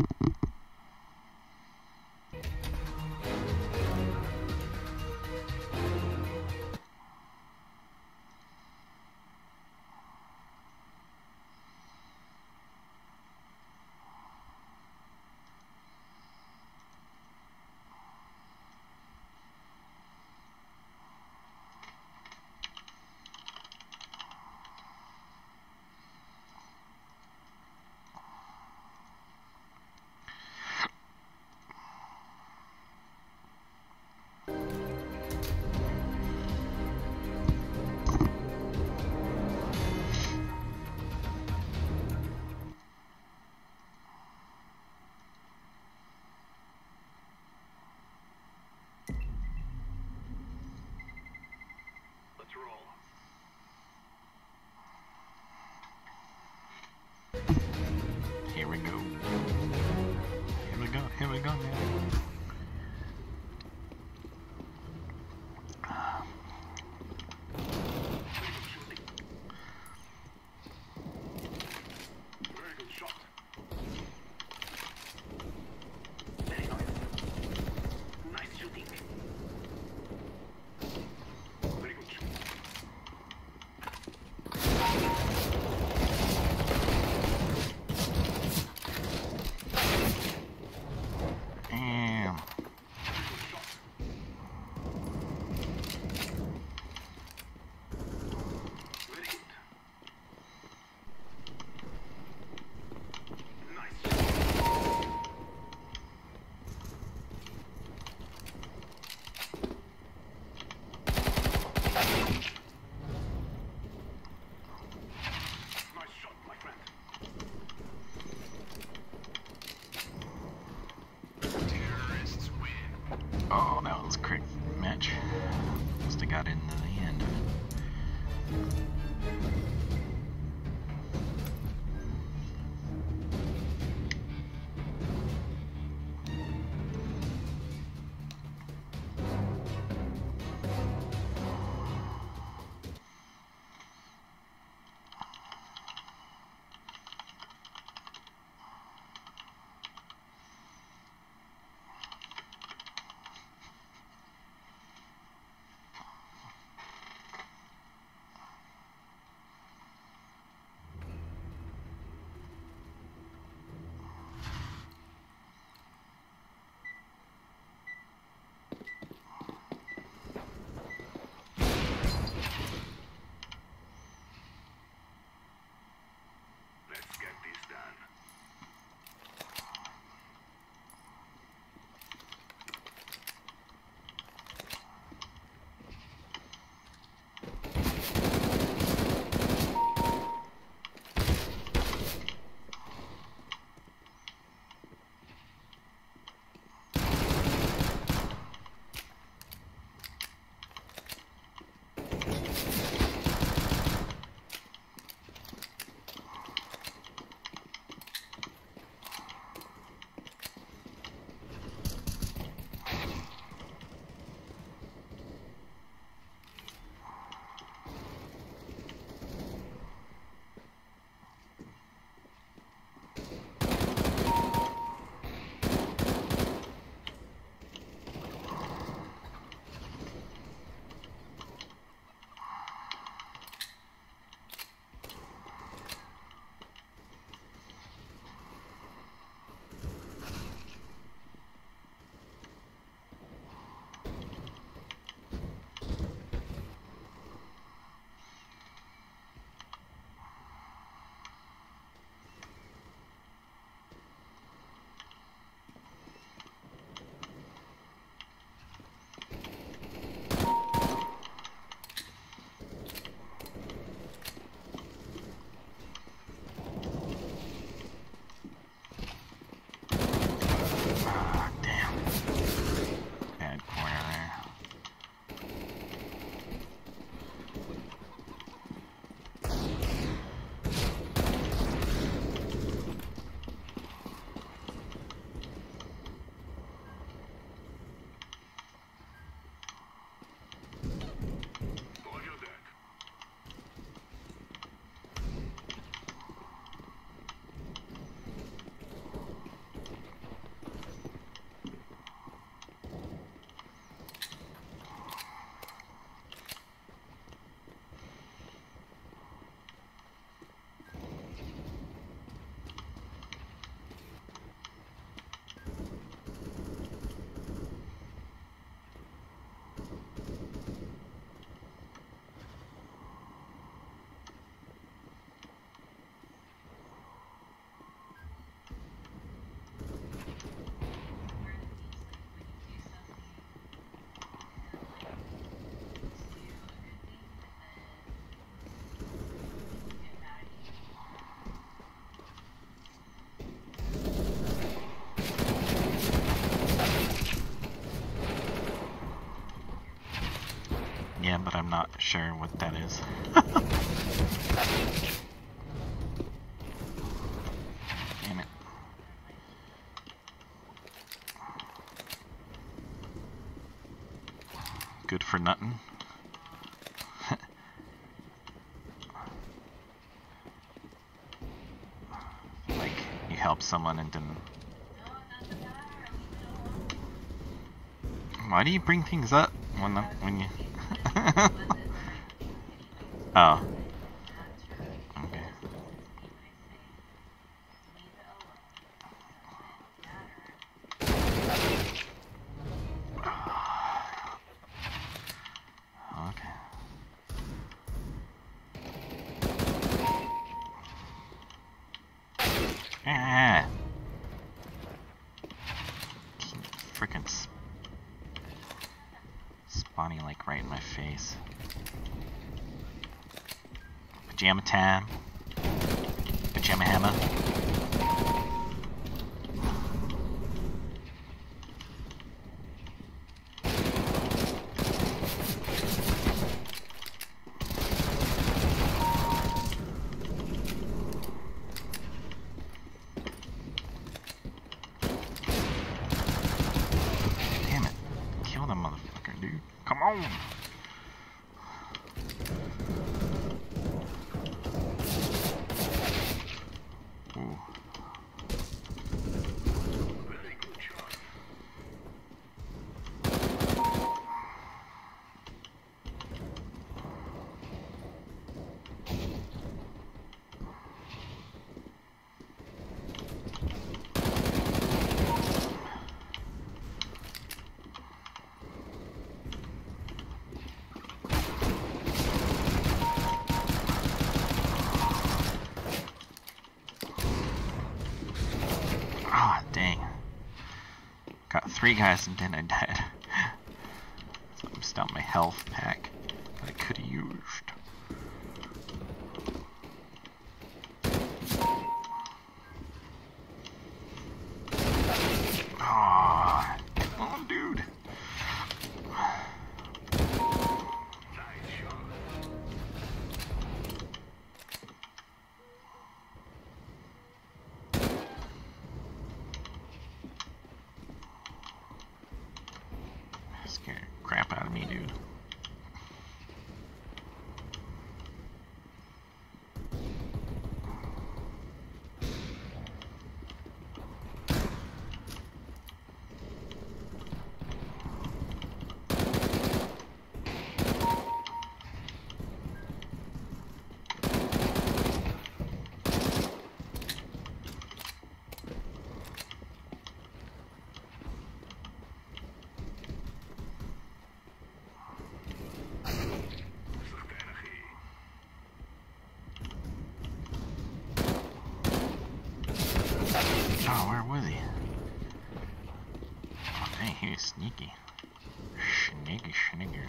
Mm-hmm. I'm not sure what that is. Damn it. Good for nothing. like you help someone and then why do you bring things up when the, when you oh okay okay Ah. Freaking sp spawning like right in my face. Pajama time. Pajama hammer. Damn it. Kill that motherfucker, dude. Come on. Ooh. Very good shot. Ah, dang. Got three guys and then I died. so my health pack that I could have used. Ah, come on, dude. Nice shot. Scared crap out of me, dude. Strategie. Oh, where was he? Oh, dang, he was sneaky. Sneaky, snigger.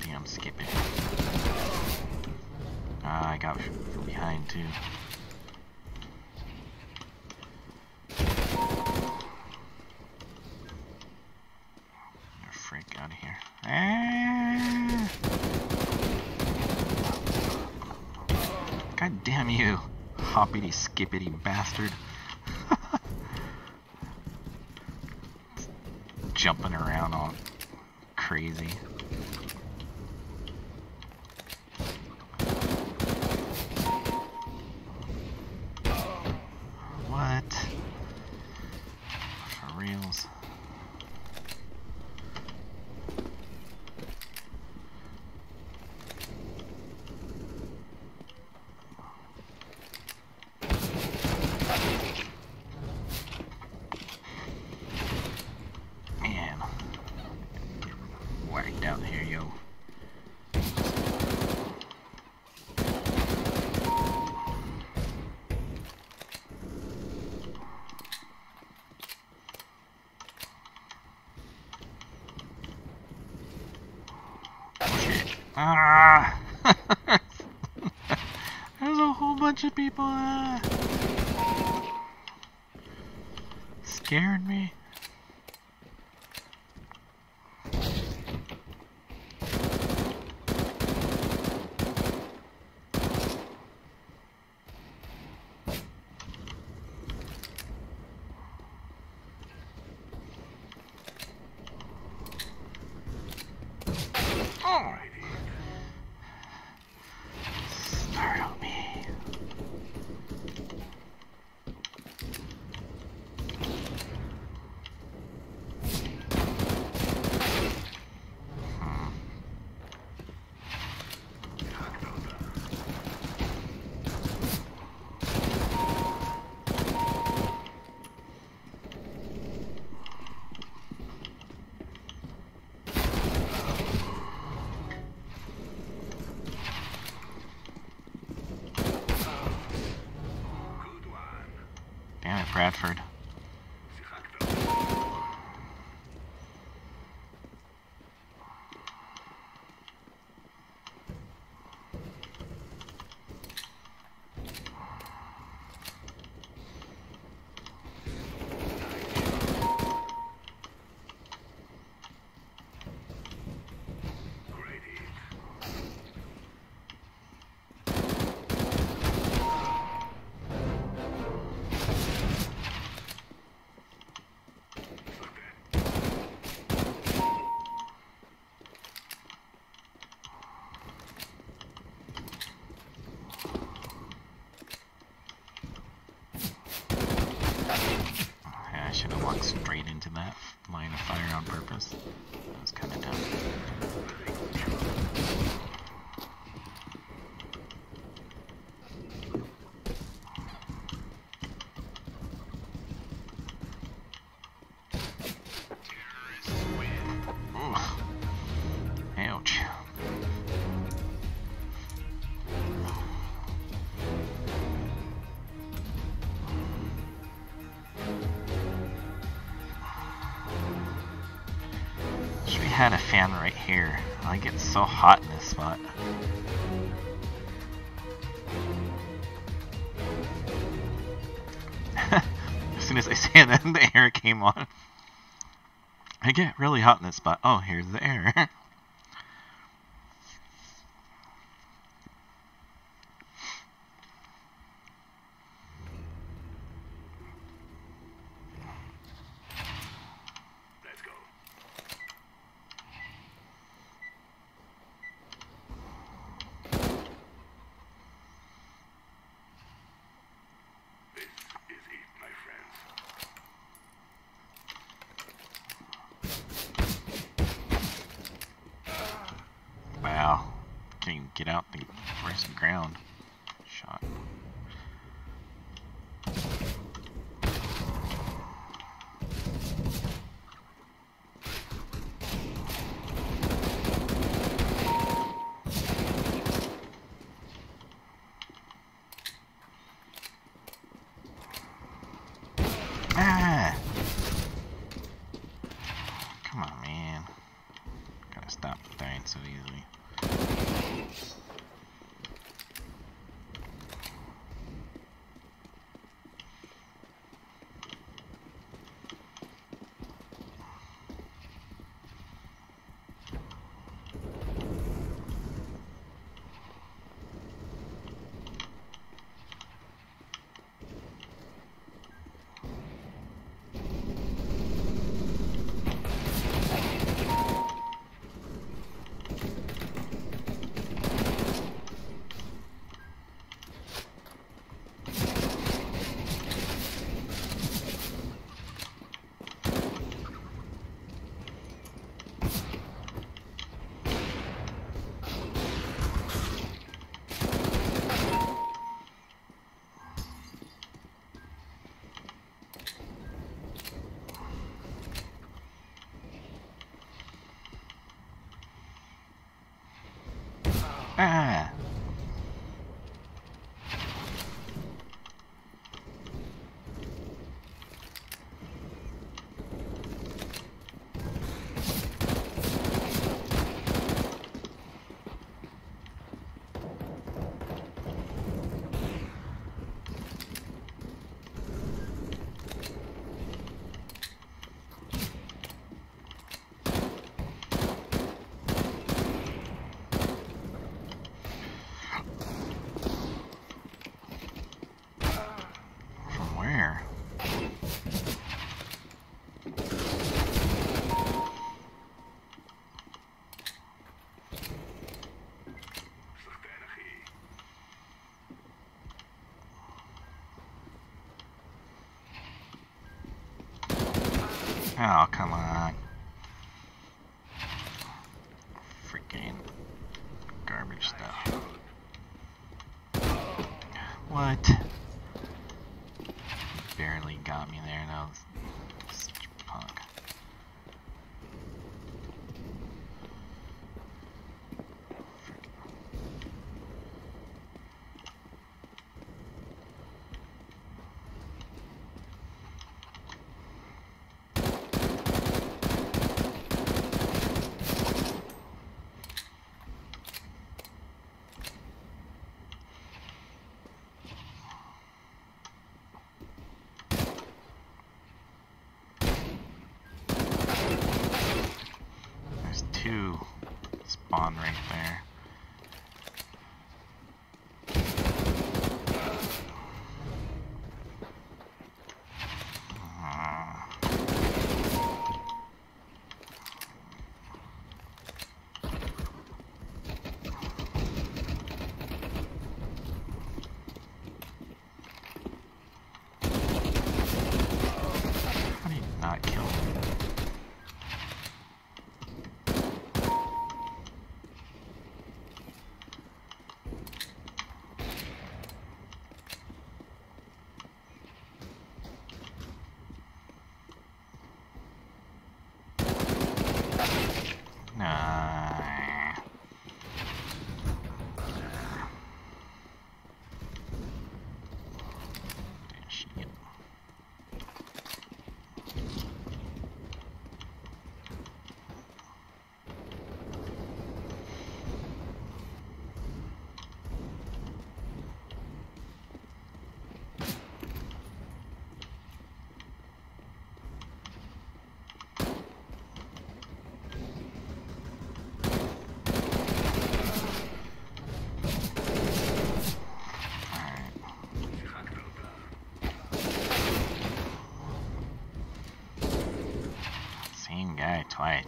Damn, skip it. Ah, I got from behind too. Get freak out of here. Ah! God damn you, hoppity skippity bastard. Jumping around all crazy. What? For reals? Man. Whacked out here, yo. Ah! There's a whole bunch of people. Scared me. Had a fan right here. I get so hot in this spot. as soon as I say that, the air came on. I get really hot in this spot. Oh, here's the air. Let's go. This is it, my friends. wow. Can't even get out the where's the ground. Oh, come on.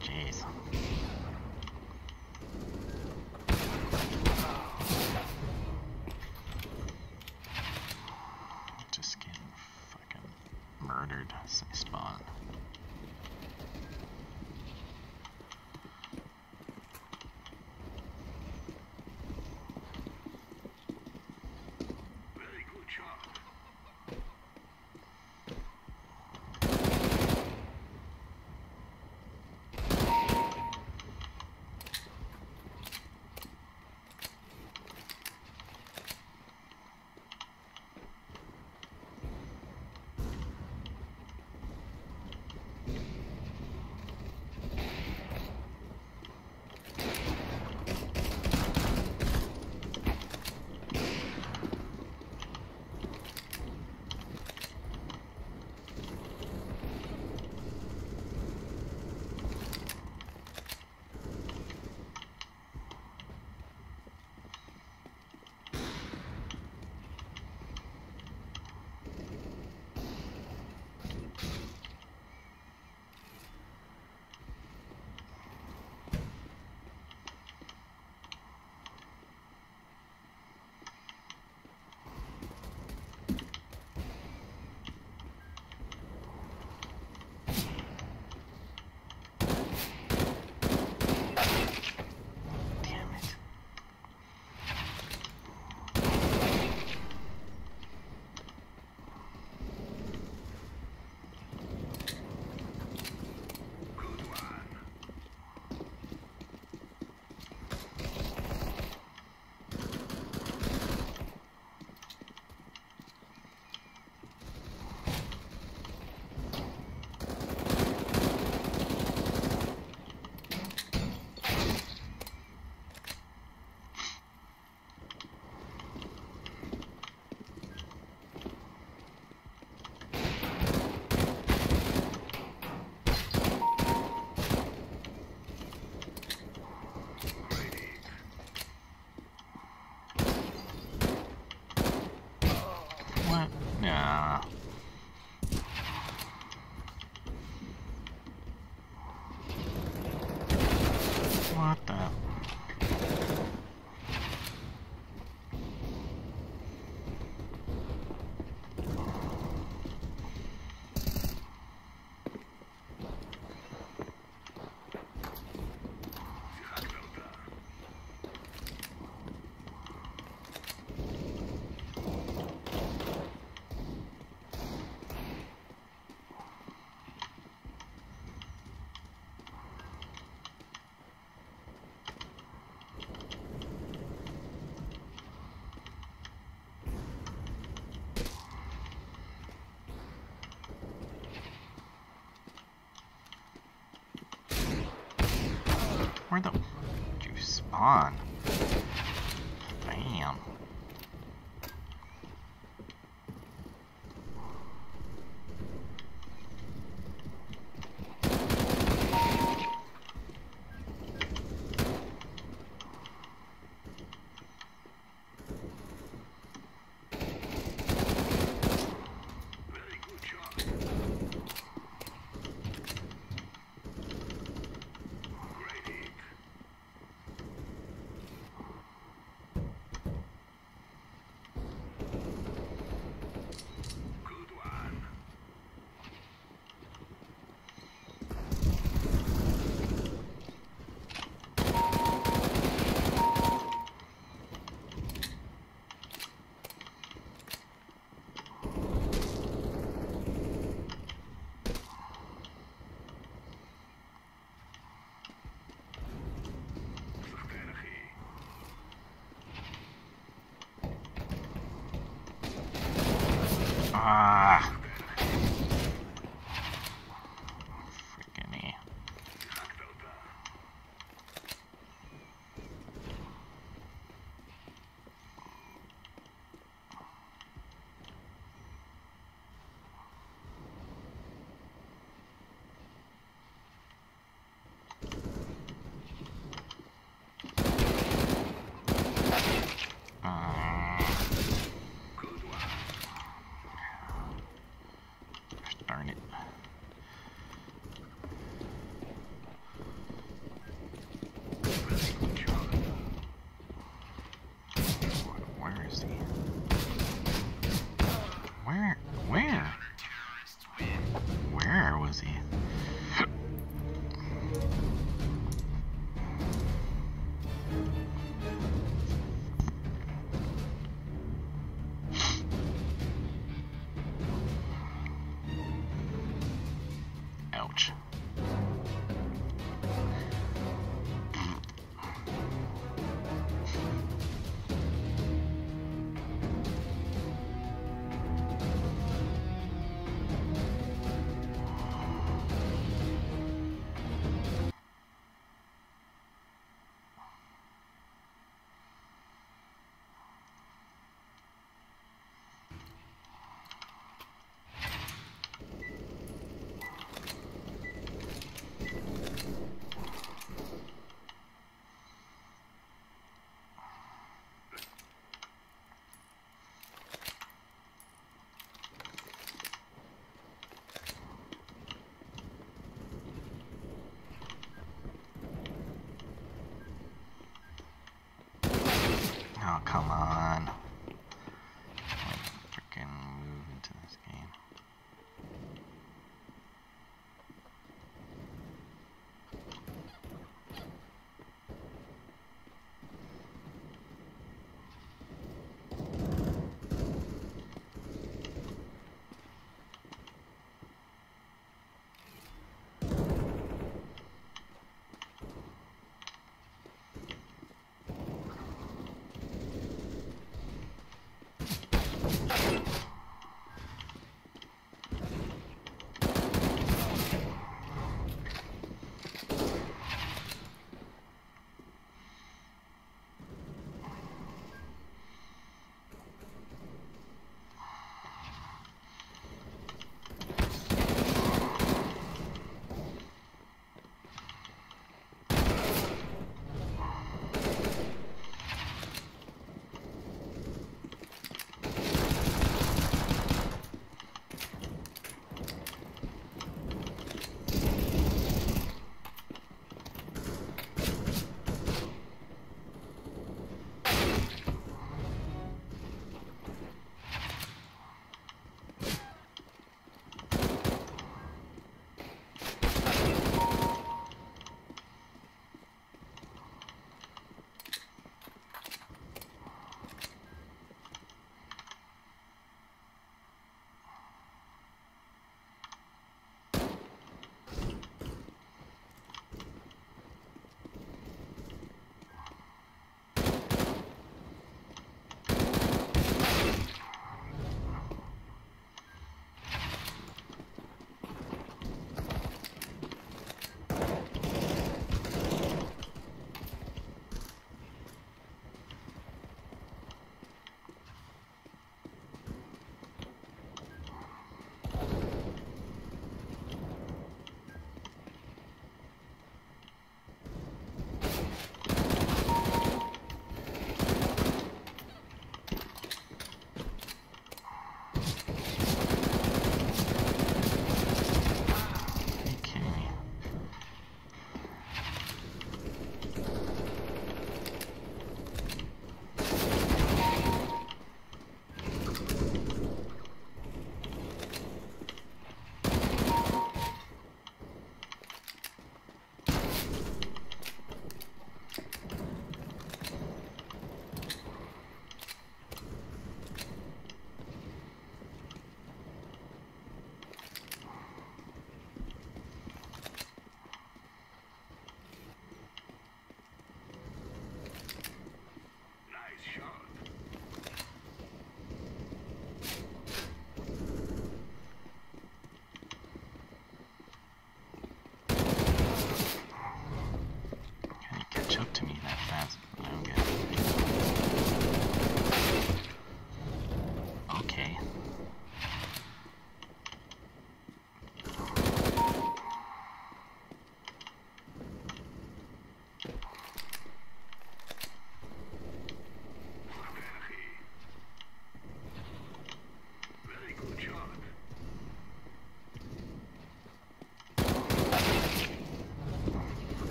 Guy Where the did you spawn? Ah.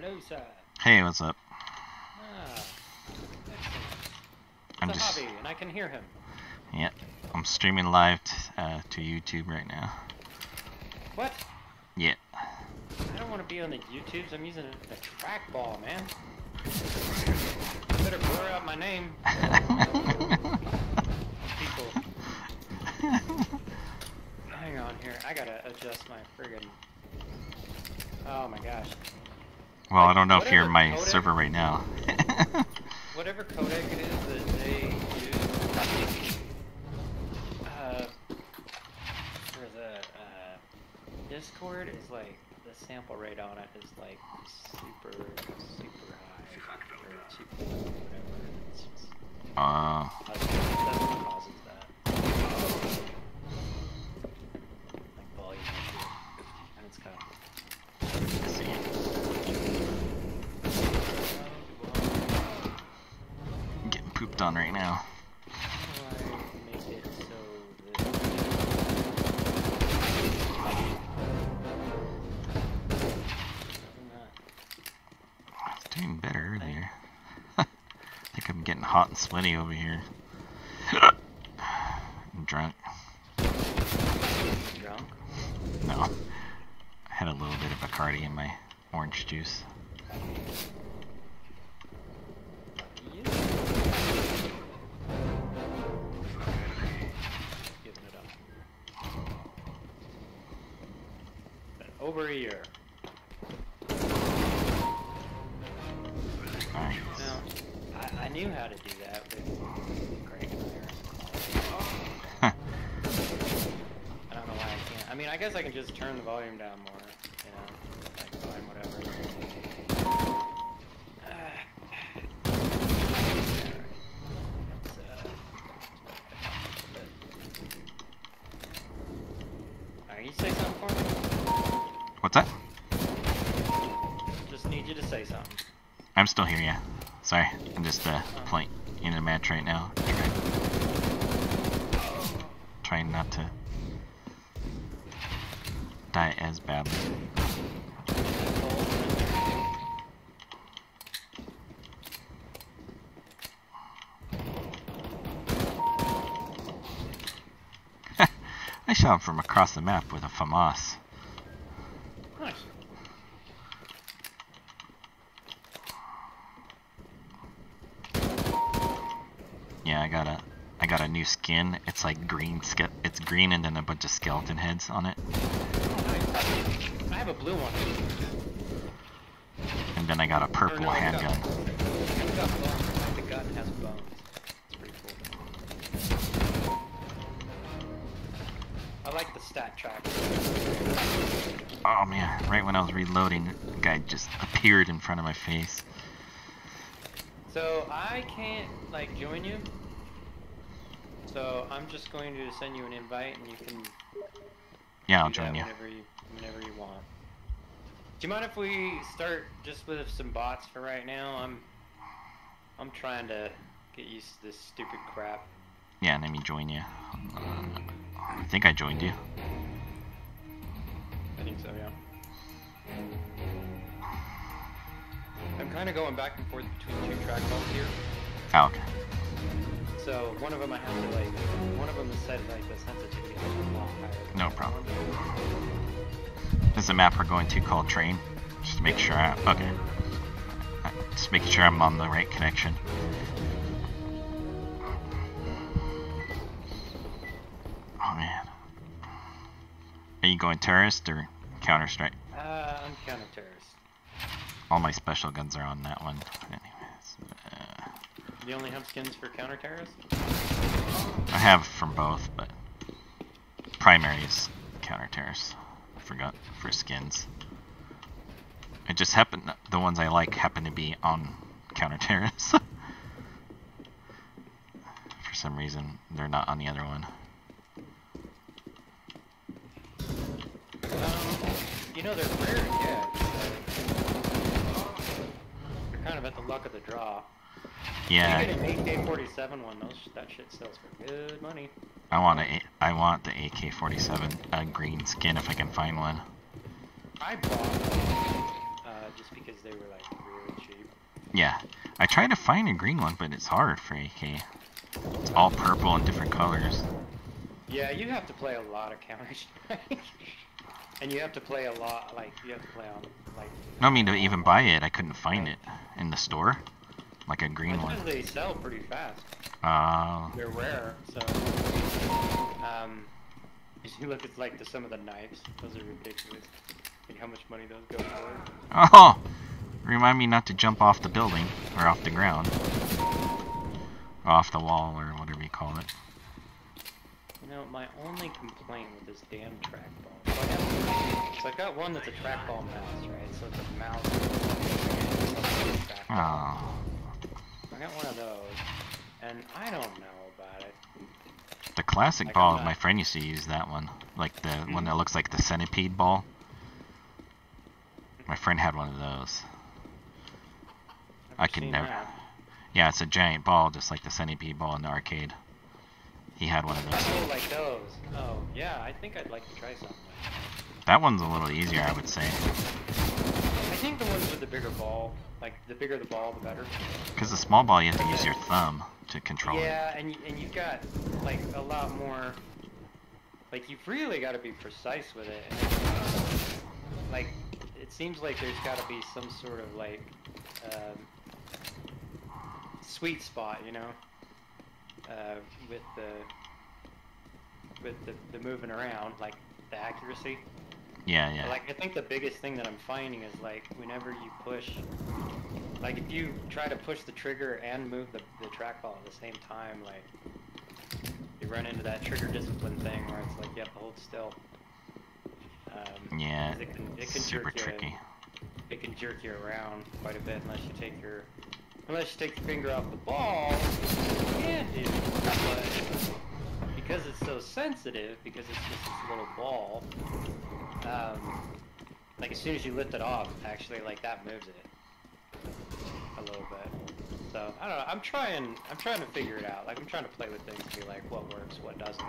Hello, sir. Hey, what's up? Ah. I'm just hobby, and I can hear him. yeah. I'm streaming live t- uh, to YouTube right now. What? Yeah. I don't want to be on the YouTubes. I'm using a, a trackball, man. Better blur out my name. People. Hang on here. I gotta adjust my friggin'. Oh my gosh. Well, I don't know if you're in my codec- server right now. Whatever codec it is that they use uh, for the uh, Discord is like the sample rate on it is like super super high or super whatever. It's just, uh, like, that's what causes that. Like volume issue, and it's kind of. let's see. I'm getting pooped on right now. I make it so that I was doing better earlier. I think I'm getting hot and sweaty over here. I'm drunk. drunk? No. I had a little bit of Bacardi in my orange juice. Over a year. Alright. Now, I, I knew how to do that with Greg and Huh. I don't know why I can't. I mean, I guess I can just turn the volume down more, you know, like fine, whatever. Let's, uh, Alright, you say something for me? What's that? Just need you to say something. I'm still here, yeah. Sorry, I'm just uh, playing in a match right now. Trying, trying not to die as badly. I shot him from across the map with a FAMAS. Nice. Yeah, I got a I got a new skin. It's like green it's green and then a bunch of skeleton heads on it. I have a blue one. And then I got a purple no, handgun. I've got bones. Like the gun has bones. It's pretty cool. I like the StatTrak. Oh man, right when I was reloading, the guy just appeared in front of my face. So I can't like join you. So I'm just going to send you an invite, and you can Yeah, I'll join you. whenever you whenever you want. Do you mind if we start just with some bots for right now? I'm I'm trying to get used to this stupid crap. Yeah, let me join you. I think I joined you. I think so, yeah. I'm kind of going back and forth between two track here. Oh, okay. So one of them I have to like, one of them is set like the sensitivity a lot higher. No problem. This is the map we're going to called Train. Just to make sure I okay. Just making sure I'm on the right connection. Oh man. Are you going terrorist or Counter Strike? Uh, I'm counter terrorist. All my special guns are on that one. You only have skins for counter terrorist? I have from both, but primary is counter terrorist. I forgot for skins. It just happened. The ones I like happen to be on counter terrorists. for some reason, they're not on the other one. Um, you know they're rare get. They're kind of at the luck of the draw. Yeah, You get an AK-47 one, those that shit sells for good money. I want a, I want the AK-47 uh, green skin if I can find one. I bought uh, just because they were like really cheap. Yeah. I tried to find a green one, but it's hard for AK. It's all purple and different colors. Yeah, you have to play a lot of Counter Strike, and you have to play a lot. Like you have to play on like. No, I mean to even buy it, I couldn't find it in the store. Like a green one. They sell pretty fast. Uh, They're rare, so. Um, if you look at like the, some of the knives, those are ridiculous. And how much money those go for. oh! Remind me not to jump off the building, or off the ground. Or off the wall, or whatever you call it. You know, my only complaint with this damn trackball. So I got one that's a trackball mouse, right? So it's a mouse. Oh. I got one of those, and I don't know about it. The classic Like, ball, my friend used to use that one. Like the one Mhm. that looks like the centipede ball. My friend had one of those. I Never could seen never- that. Yeah, it's a giant ball, just like the centipede ball in the arcade. He had one of those. Oh, like those. Oh, yeah. I think I'd like to try something. That one's a little easier, I would say. The ones with the bigger ball, like the bigger the ball, the better. Because the small ball, you have to use your thumb to control it. Yeah, and and you've got like a lot more. Like you've really got to be precise with it. And, like it seems like there's got to be some sort of like um, sweet spot, you know, uh, with the with the, the moving around, like the accuracy. Yeah, yeah. Like I think the biggest thing that I'm finding is like whenever you push, like if you try to push the trigger and move the, the trackball at the same time, like you run into that trigger discipline thing where it's like you have to hold still. Um, Yeah, it can, it can super jerk you. It can jerk you around quite a bit unless you take your unless you take your finger off the ball. Do, but because it's so sensitive, because it's just this little ball, um, like as soon as you lift it off, actually, like that moves it a little bit. So I don't know. I'm trying. I'm trying to figure it out. Like I'm trying to play with things and be like, what works, what doesn't.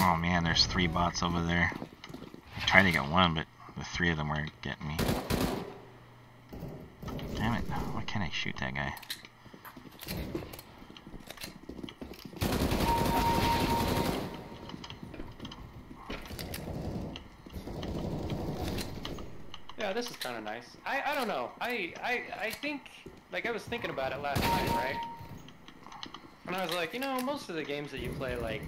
Oh man, there's three bots over there. I tried to get one, but the three of them weren't getting me. Damn it, why can't I shoot that guy? Yeah, this is kind of nice. I, I don't know. I, I I think like I was thinking about it last night, right? And I was like, you know, most of the games that you play, like,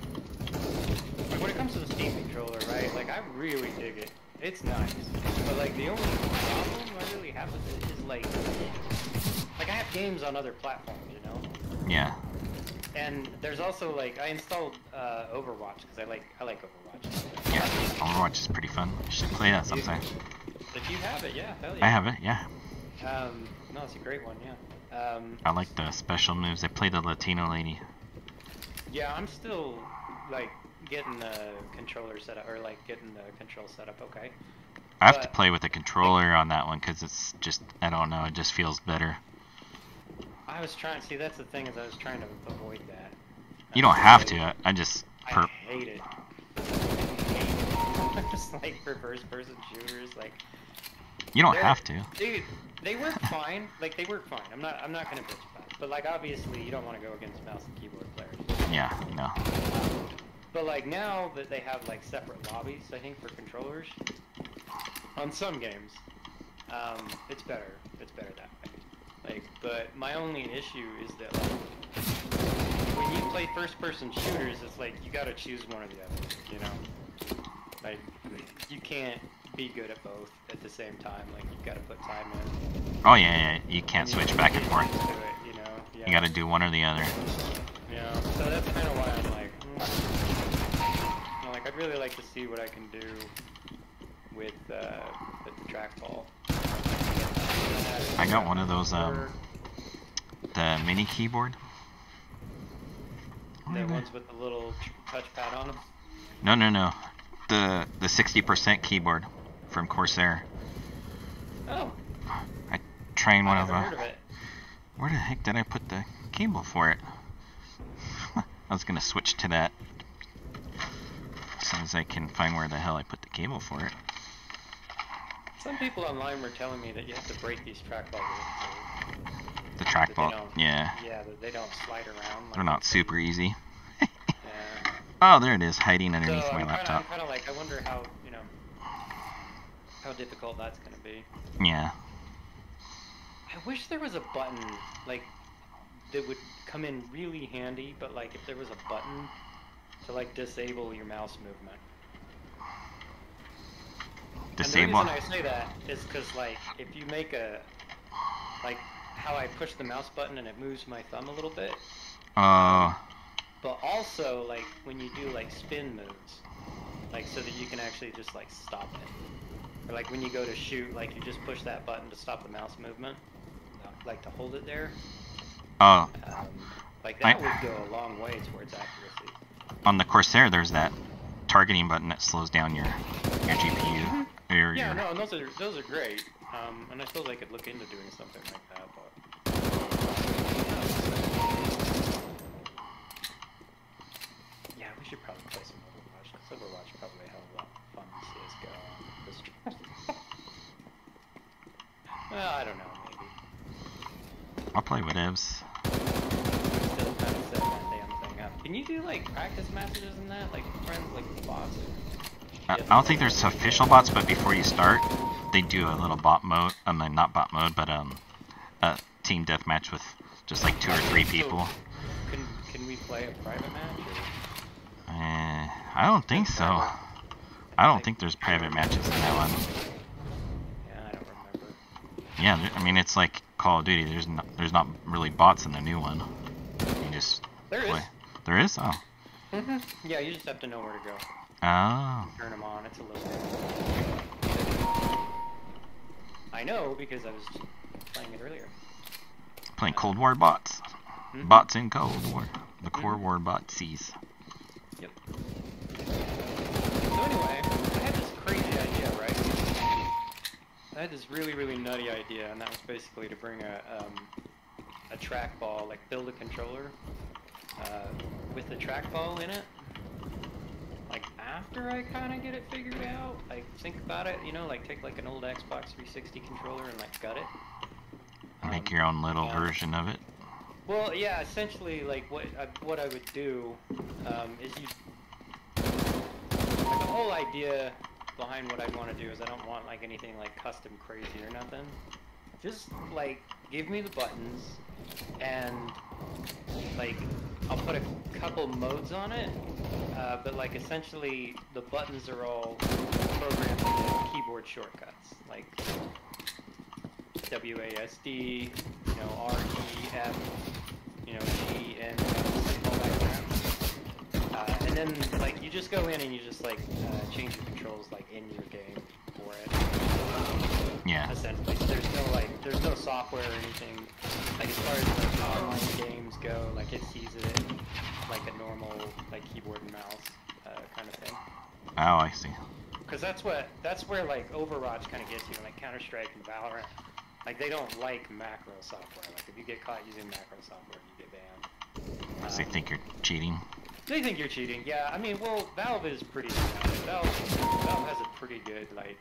like when it comes to the Steam controller, right? Like I really dig it. It's nice. But like the only problem I really have with it is like, like I have games on other platforms, you know. Yeah. And there's also like I installed uh, Overwatch because I like I like Overwatch. Yeah. Overwatch is pretty fun. You should play that sometime. If you have it, yeah, yeah. I have it, yeah. Um, no, it's a great one, yeah. Um, I like the special moves. I play the Latino lady. yeah, I'm still like getting the controller set up, or like getting the control set up. Okay. I have to play with the controller on that one because it's just, I don't know, it just feels better. I was trying. See, that's the thing is I was trying to avoid that. You don't have to. I, I just, I hate it. I hate it. Just like reverse first-person shooters, like you don't have to. Dude, they work fine. Like they work fine. I'm not. I'm not gonna bitch about it. But like obviously, you don't want to go against mouse and keyboard players. Yeah, no. But like now that they have like separate lobbies, I think for controllers on some games, um, it's better. It's better that way. Like, but my only issue is that like when you play first-person shooters, it's like you gotta choose one or the other. You know, like you can't be good at both at the same time. Like you've got to put time in. Oh, yeah, yeah. You can't you switch back and forth. it, you know. Yeah. You gotta do one or the other. You know, so that's kind of why I'm like, I'd really like to see what I can do with uh, with the trackball. I got one of those, um, the mini keyboard. The ones with the little touchpad on them. No, no, no. The the 60% keyboard from Corsair. Oh, I trained one I of never the. heard of it. Where the heck did I put the cable for it? I was gonna switch to that. Soon as I can find where the hell I put the cable for it. Some people online were telling me that you have to break these trackballs. The That they trackball. Yeah, Yeah, they don't slide around. like they're not super easy. Yeah. Oh, there it is, hiding So underneath my I'm kinda, I'm laptop. kind of like, I wonder how, you know, how difficult that's gonna be. Yeah. I wish there was a button, like, that would come in really handy, but like, if there was a button to like disable your mouse movement. Disable. And the reason I say that is because like, if you make a, like, how I push the mouse button and it moves my thumb a little bit, Oh, but also like when you do like spin moves, like so that you can actually just like stop it. Or like when you go to shoot, like you just push that button to stop the mouse movement, uh, like to hold it there. oh. Um, like I- that would go a long way towards accuracy. On the Corsair, there's that targeting button that slows down your your GPU. Yeah, your, no, and those are those are great. Um, and I suppose I could look into doing something like that, but. Yeah, we should probably play some Overwatch because Overwatch probably probably a lot of fun than CS:GO. on this well, I don't know, maybe. I'll play whatevs. Still kind of setting that damn thing up. Can you do like practice matches and that, like friends, like bots? I, I don't think there's official bots, but before you start, they do a little bot mode. I mean, not bot mode, but um, a team deathmatch with just like two or three people. Can can we play a private match? Or? Uh, I don't think so. I don't think there's private matches in that one. Yeah, I don't remember. Yeah, I mean it's like Call of Duty. There's not there's not really bots in the new one. You just There is. There is. Oh. hmm Yeah, you just have to know where to go. Oh. Turn them on. It's a little. I know because I was playing it earlier. Playing Cold War bots. Mhm. Bots in Cold War. The Core Mhm. War bot sees. Yep. So anyway, I had this crazy idea, right? I had this really, really nutty idea, and that was basically to bring a um, a trackball, like build a controller uh, with the trackball in it. Like after I kind of get it figured out, like think about it, you know, like take like an old Xbox 360 controller and like gut it. Make Um, your own little version of it. Well, yeah, essentially, like what I, what I would do um, is you like the whole idea behind what I want to do is I don't want like anything like custom crazy or nothing. Just like give me the buttons and like I'll put a couple modes on it, uh, but like essentially the buttons are all programmed keyboard shortcuts like WASD, you know, R, E, F, you know, G, and all that. Uh, and then, like, you just go in and you just, like, uh, change your controls, like, in your game for it. Yeah. Essentially, there's no, like, there's no software or anything. Like, as far as, like, online games go, like, it sees it like a normal, like, keyboard and mouse uh, kind of thing. Oh, I see. Because that's what that's where like Overwatch kind of gets you, like Counter Strike and Valorant. Like they don't like macro software. Like if you get caught using macro software, you get banned. Because they Um, think you're cheating. They think you're cheating. Yeah, I mean, well, Valve is pretty. Valve Valve has a pretty good like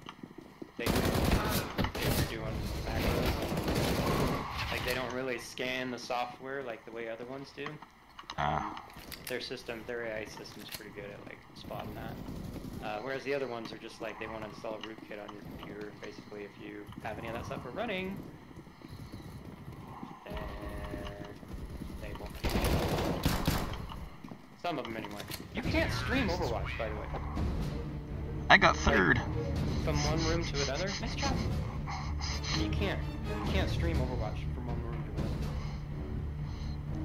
thing if you're doing macros. Like they don't really scan the software like the way other ones do. Uh, Their system, their AI system's pretty good at like spotting that. Uh, whereas the other ones are just like they want to install a rootkit on your computer. Basically, if you have any of that stuff running, then they won't. Some of them anyway. You can't stream Overwatch, by the way, I got third. from one room to another. Nice job. You can't. You can't stream Overwatch from one room to another.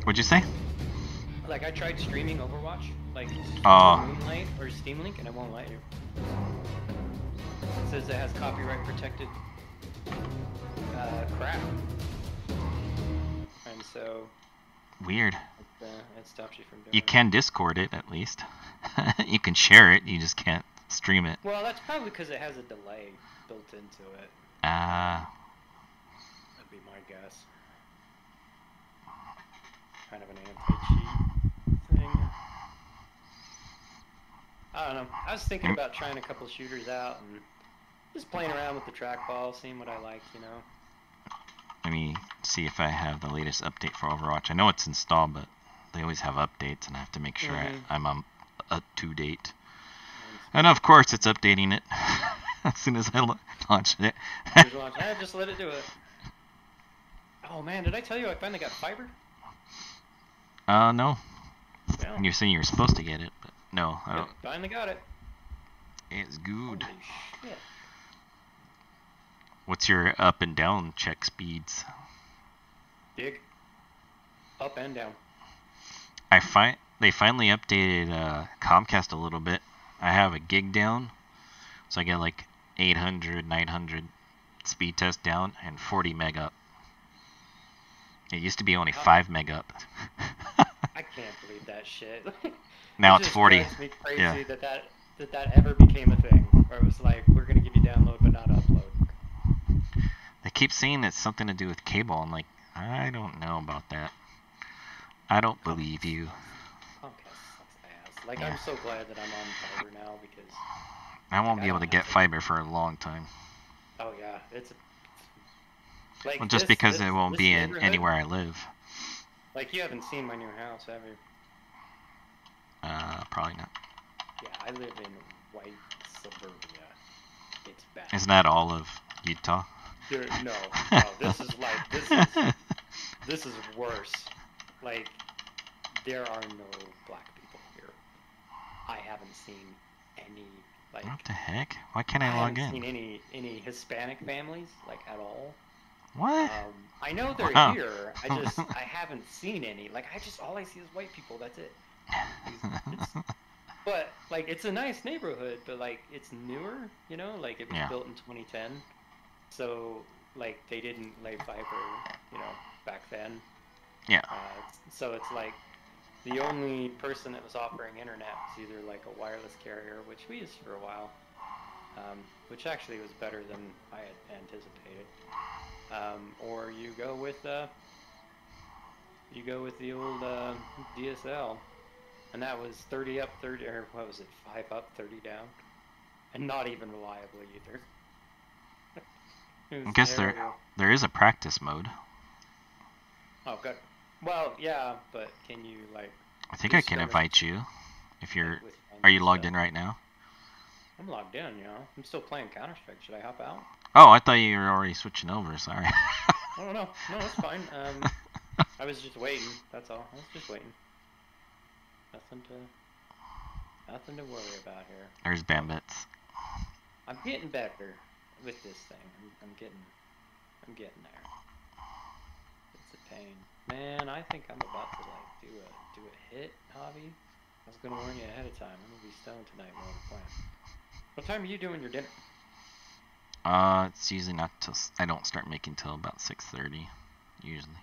What'd you say? Like I tried streaming Overwatch, like Oh. Moonlight or Steam Link, and it won't let you. It says it has copyright protected uh, crap, and so Weird. It, uh, it stops you from doing. You it. can Discord it at least. you can share it. You just can't stream it. Well, that's probably because it has a delay built into it. Ah. That'd be my guess. Kind of an anti-cheat thing. Uh, I don't know. I was thinking about trying a couple shooters out and just playing around with the trackball, seeing what I like, you know. Let me see if I have the latest update for Overwatch. I know it's installed, but they always have updates, and I have to make sure Mhm. I, I'm um, up to date. And of course, it's updating it as soon as I lo- launch it. Just launch- just let it do it. Oh man, did I tell you I finally got fiber? uh, no. Yeah. You're saying you're supposed to get it, but no, I don't. finally got it. It's good. What's your up and down check speeds? Dig. Up and down. I find they finally updated uh, Comcast a little bit. I have a gig down, so I get like 800, 900 speed test down and 40 meg up. It used to be only Huh. 5 meg up. I can't believe that shit. now It it's just 40. drives me crazy Yeah. that, that that that ever became a thing. Where it was like, we're gonna give you download but not upload. They keep saying it's something to do with cable. I'm like, I don't know about that. I don't believe you. Comcast sucks ass. Like Yeah. I'm so glad that I'm on fiber now because I won't I be able to get fiber for a long time. oh yeah, it's like Well, just this- because this- it won't be in anywhere I live. Like you haven't seen my new house, have you? Uh, probably not. Yeah, I live in white suburbia. It's bad. Isn't that all of Utah? Dude, no, no, this is like this is this is worse. Like there are no black people here. I haven't seen any like what the heck? Why can't I I log haven't in? seen any any Hispanic families like at all. What? Um, I know they're Wow. here. I just I haven't seen any. Like I just all I see is white people. That's it. it's- But like it's a nice neighborhood, but like it's newer, you know, like it was Yeah. built in 2010. So like they didn't lay fiber, you know, back then. Yeah. Uh, so it's like the only person that was offering internet was either like a wireless carrier, which we used for a while, um, which actually was better than I had anticipated, um, or you go with uh, you go with the old uh, DSL, and that was 30 up, 30 or what was it, five up, 30 down, and not even reliable either. I guess there there is a practice mode. Oh, good. Well, yeah, but can you like? I think I can invite you if you're. Are you logged in right now? I'm logged in. You know, I'm still playing Counter Strike. Should I hop out? Oh, I thought you were already switching over. Sorry. I don't know. No, it's fine. Um, I was just waiting. That's all. I was just waiting. Nothing to, nothing to worry about here. There's Bambits. I'm getting better with this thing. I'm, I'm getting, I'm getting there. It's a pain, man. I think I'm about to like do a do a hit hobby. I was gonna warn you ahead of time. I'm gonna be stoned tonight while we're playing. What time are you doing your dinner? Uh, it's usually not till I don't start making till about 6:30, usually.